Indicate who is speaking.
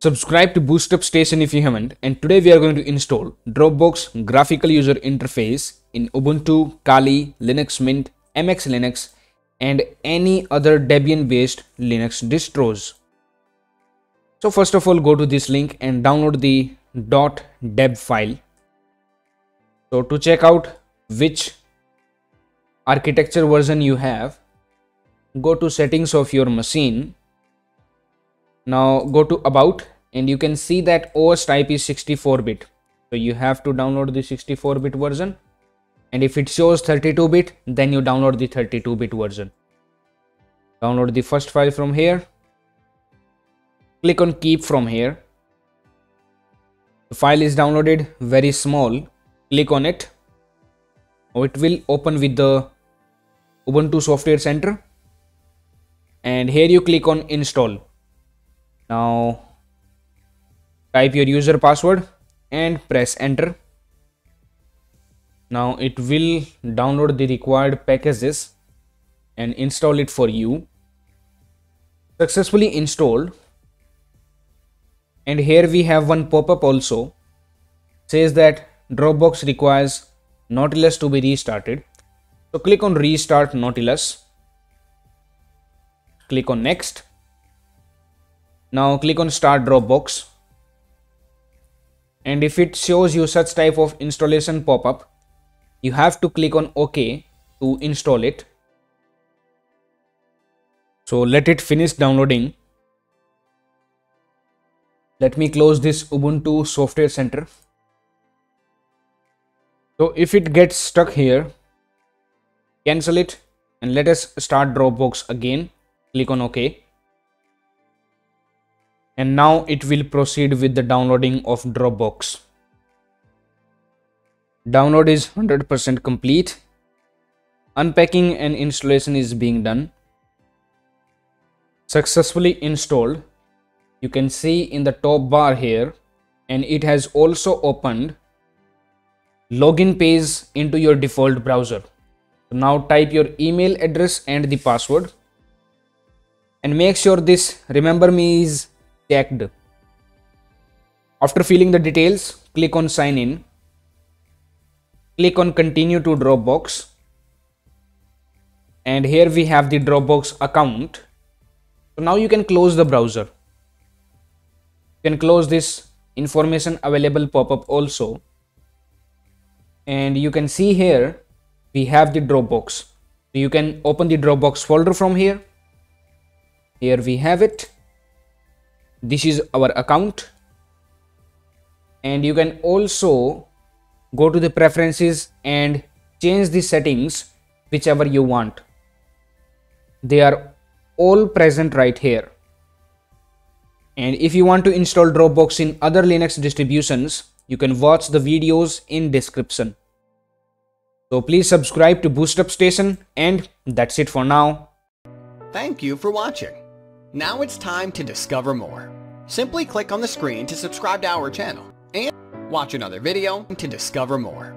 Speaker 1: Subscribe to BoostUp Station if you haven't and today we are going to install Dropbox graphical user interface in Ubuntu, Kali, Linux Mint, MX Linux and any other Debian based Linux distros. So first of all go to this link and download the .deb file. So to check out which architecture version you have, go to settings of your machine now go to about and you can see that OS type is 64 bit. So you have to download the 64 bit version. And if it shows 32 bit then you download the 32 bit version. Download the first file from here. Click on keep from here. The file is downloaded very small. Click on it. It will open with the ubuntu software center. And here you click on install now type your user password and press enter. Now it will download the required packages and install it for you. Successfully installed. And here we have one pop-up also. Says that dropbox requires nautilus to be restarted. So click on restart nautilus. Click on next now click on start Dropbox. And if it shows you such type of installation pop-up, you have to click on OK to install it. So let it finish downloading. Let me close this Ubuntu Software Center. So if it gets stuck here, cancel it and let us start Dropbox again. Click on OK and now it will proceed with the downloading of Dropbox. Download is 100% complete. Unpacking and installation is being done. Successfully installed. You can see in the top bar here and it has also opened login page into your default browser. Now type your email address and the password and make sure this remember me is checked. After filling the details, click on sign in. Click on continue to Dropbox. And here we have the Dropbox account. So now you can close the browser. You can close this information available pop-up also. And you can see here we have the Dropbox. So you can open the Dropbox folder from here. Here we have it this is our account and you can also go to the preferences and change the settings whichever you want they are all present right here and if you want to install dropbox in other linux distributions you can watch the videos in description so please subscribe to BoostUp Station and that's it for now.
Speaker 2: Thank you for watching. Now it's time to discover more. Simply click on the screen to subscribe to our channel and watch another video to discover more.